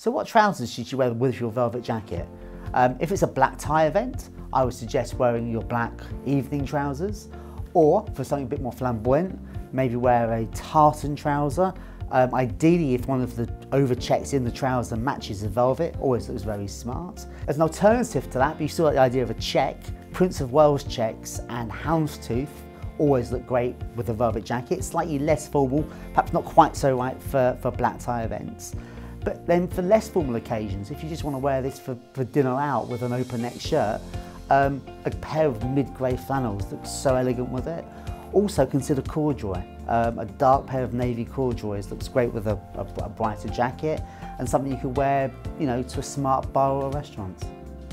So what trousers should you wear with your velvet jacket? Um, if it's a black tie event, I would suggest wearing your black evening trousers, or for something a bit more flamboyant, maybe wear a tartan trouser. Um, ideally, if one of the over checks in the trouser matches the velvet, always looks very smart. As an alternative to that, but you still like the idea of a check, Prince of Wales checks and houndstooth always look great with a velvet jacket, slightly less formal, perhaps not quite so right for, for black tie events. But then for less formal occasions, if you just want to wear this for, for dinner out with an open neck shirt, um, a pair of mid-grey flannels looks so elegant with it. Also consider corduroy. Um, a dark pair of navy corduroys looks great with a, a, a brighter jacket and something you could wear, you know, to a smart bar or a restaurant.